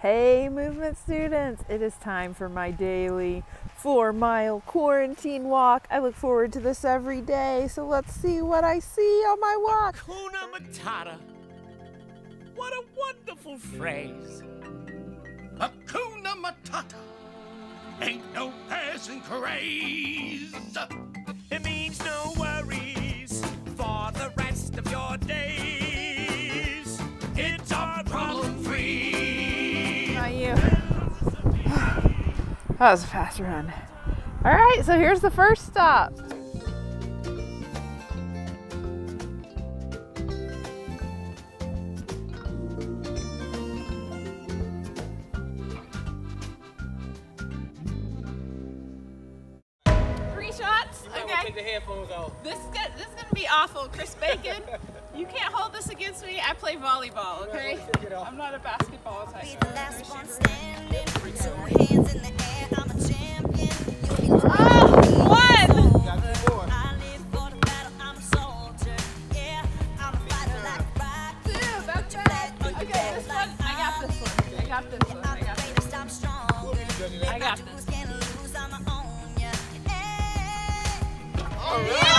Hey, movement students, it is time for my daily four mile quarantine walk. I look forward to this every day, so let's see what I see on my walk. Hakuna Matata. What a wonderful phrase. Hakuna Matata. Ain't no passing craze. It means no That was a fast run. All right, so here's the first stop. Three shots? Okay. the headphones off. This is, gonna, this is gonna be awful. Chris Bacon, you can't hold this against me. I play volleyball, okay? I'm not a basketball type. This one, I got this one. I got this one. I got this strong. I got this. gonna lose?